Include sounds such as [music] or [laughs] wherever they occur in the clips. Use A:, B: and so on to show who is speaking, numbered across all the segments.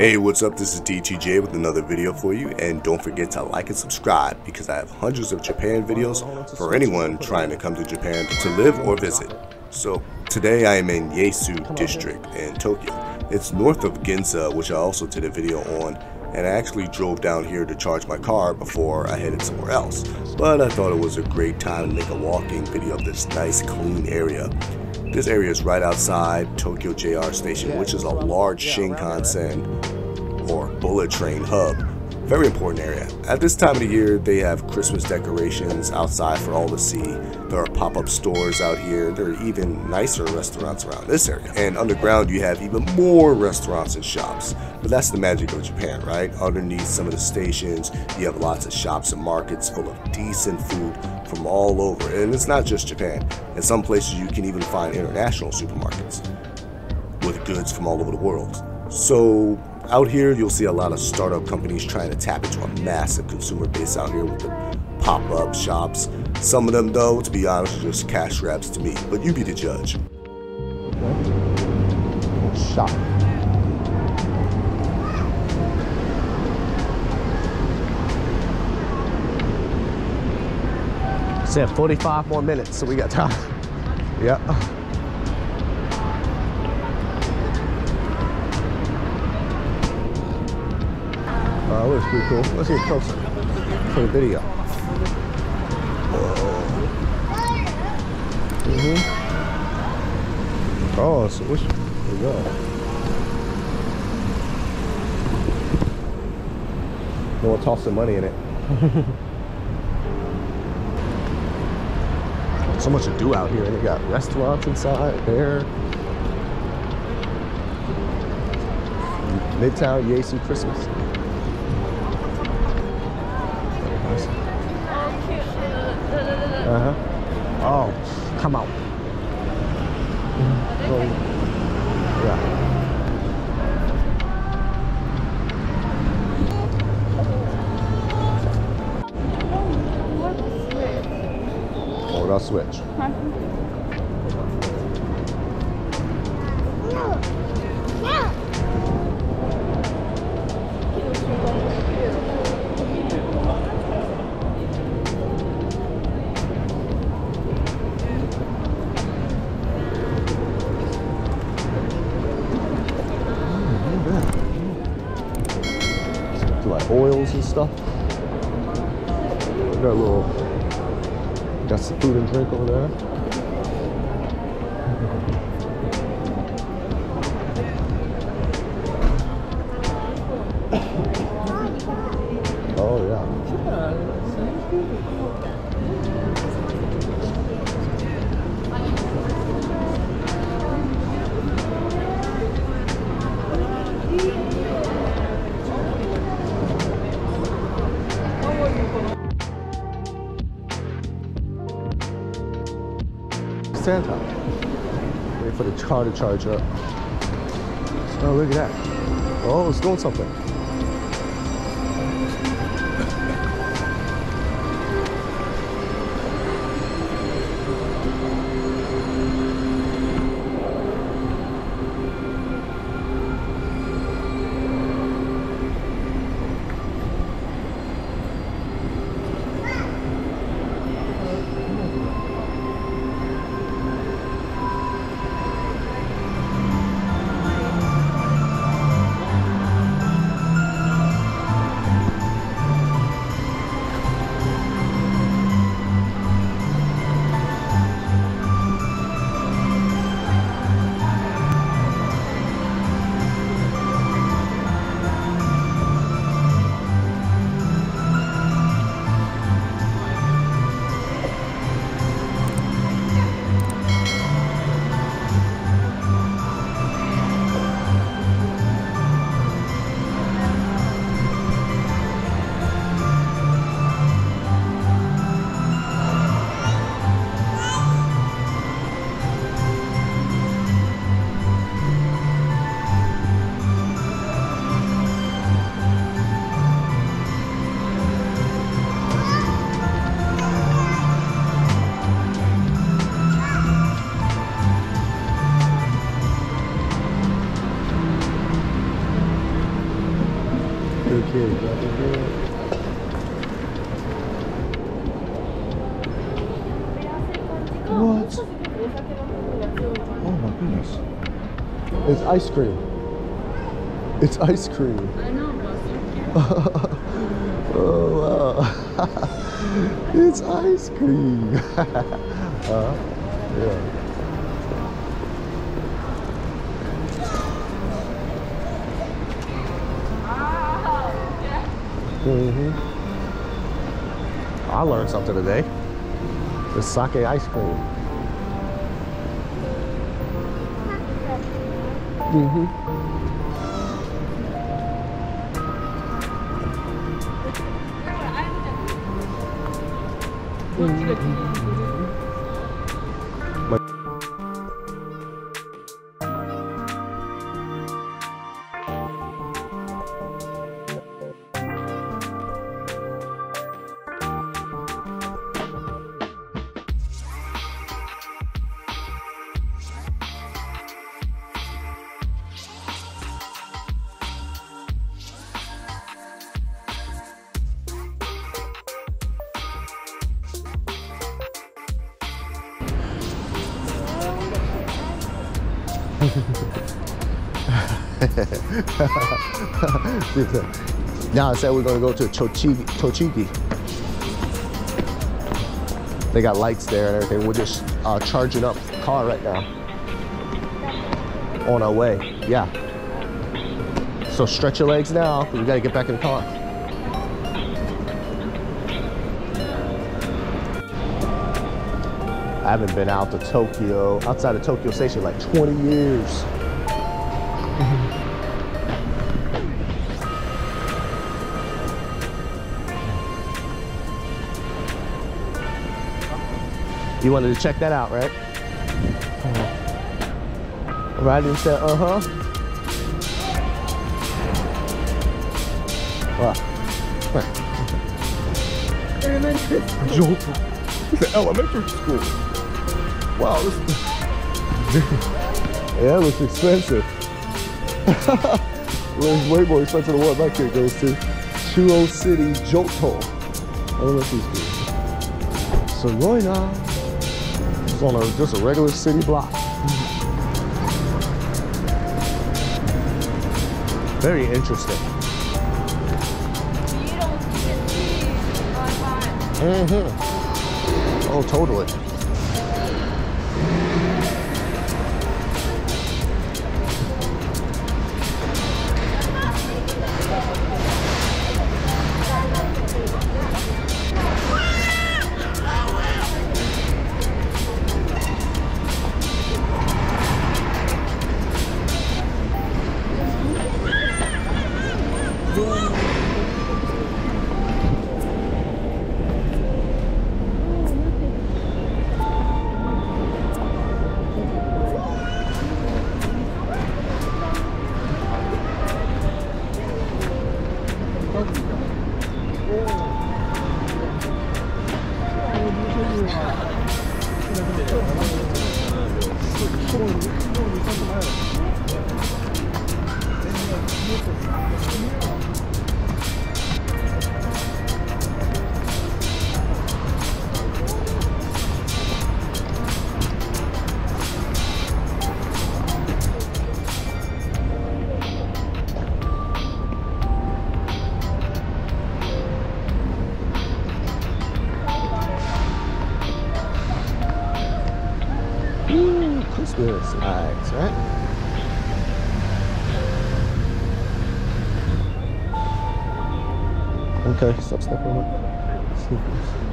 A: Hey, what's up? This is DTJ with another video for you, and don't forget to like and subscribe because I have hundreds of Japan videos for anyone trying to come to Japan to live or visit. So, today I am in Yaesu District in Tokyo. It's north of Ginza, which I also did a video on, and I actually drove down here to charge my car before I headed somewhere else. But I thought it was a great time to make a walking video of this nice clean area. This area is right outside Tokyo JR Station, which is a large Shinkansen or bullet train hub. Very important area. At this time of the year, they have Christmas decorations outside for all to see. There are pop-up stores out here. There are even nicer restaurants around this area. And underground, you have even more restaurants and shops. But that's the magic of Japan, right? Underneath some of the stations, you have lots of shops and markets full of decent food from all over. And it's not just Japan. In some places, you can even find international supermarkets with goods from all over the world. So out here, you'll see a lot of startup companies trying to tap into a massive consumer base out here with the pop-up shops. Some of them, though, to be honest, are just cash grabs to me. But you be the judge. Shop.
B: Said 45 more minutes, so we got time. [laughs] Yep. Uh, that looks pretty cool. Let's get closer for the video. Mm-hmm. Oh, so which, there we go. One toss some money in it. [laughs] so much to do out here. They got restaurants inside there. Midtown Yaesu Christmas. Uh huh. Oh, come out. Oh, yeah. Hold our switch. like stuff. Got a little, got some food and drink over there. Santa. Wait for the car to charge up. Oh, look at that. Oh, it's doing something. What? Oh my goodness. It's ice cream. It's ice cream.
C: I know, [laughs]
B: Oh wow. [laughs] it's ice cream. [laughs] uh, yeah. Hmm I learned something today. The sake ice cream. hmm now I said we're gonna go to Tochigi. Tochigi. They got lights there and everything. We're just uh, charging up the car right now. On our way. Yeah. So stretch your legs now, We gotta get back in the car. I haven't been out to Tokyo, outside of Tokyo Station, like 20 years. [laughs] You wanted to check that out, right? Uh-huh. Ryder said, uh-huh. What?
C: elementary
B: Joker. It's an elementary school. [laughs] Wow, this [laughs] Yeah, it looks expensive. [laughs] looks way more expensive than what my kid goes to. Chuo City Joto. I don't know if Joto Elementary School. Soroina. It's on a, just a regular city block. Very interesting.
C: You don't see Wi-Fi.
B: Mm-hmm. Oh, totally. Lights, right? Okay, stop stepping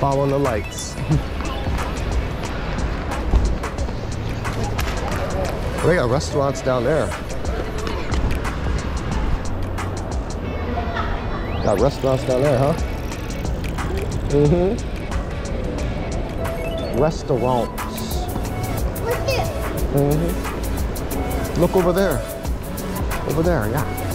B: Following the lights. [laughs] they got restaurants down there. Got restaurants down there, huh? Mm-hmm. Restaurants. Mm-hmm. Look over there. Over there, yeah.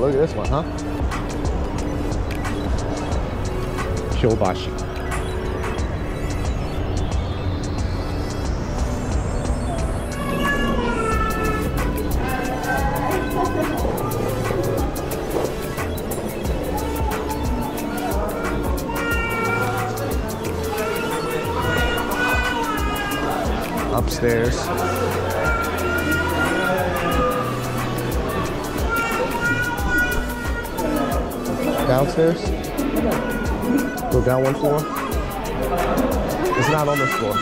B: Look at this one, huh? Kyobashi. Upstairs. Downstairs? Go down one floor? It's not on this floor.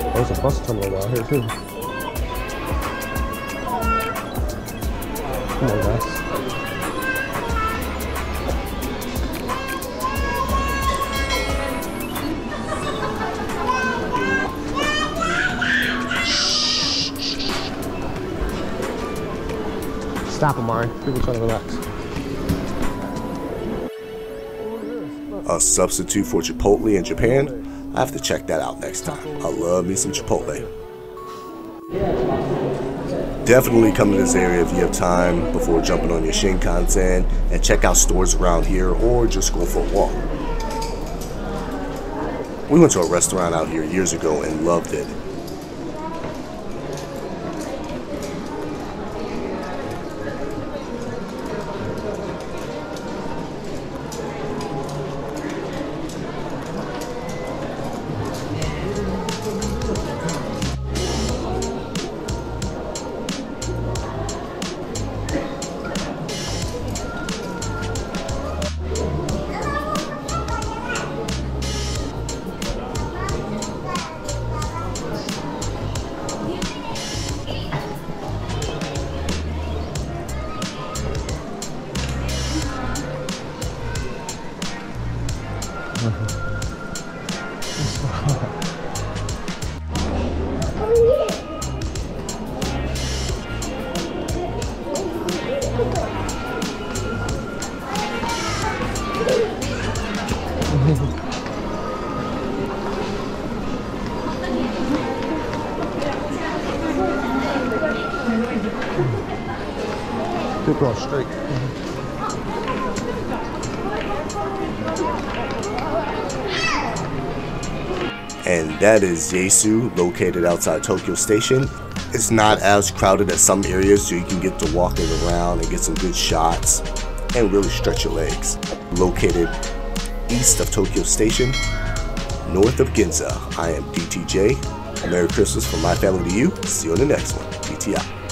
B: Oh, there's a bus terminal down here too. Oh, Come on, guys. Stop, Amari. People trying to relax.
A: A substitute for Chipotle in Japan? I have to check that out next time. I love me some Chipotle. Definitely come to this area if you have time before jumping on your Shinkansen and check out stores around here or just go for a walk. We went to a restaurant out here years ago and loved it.
B: Going straight.
A: and that is Yaesu, located outside Tokyo Station. It's not as crowded as some areas, so you can get to walking around and get some good shots and really stretch your legs. Located east of Tokyo Station, north of Ginza. I am DTJ. Merry Christmas from my family to you. See you on the next one. DT out.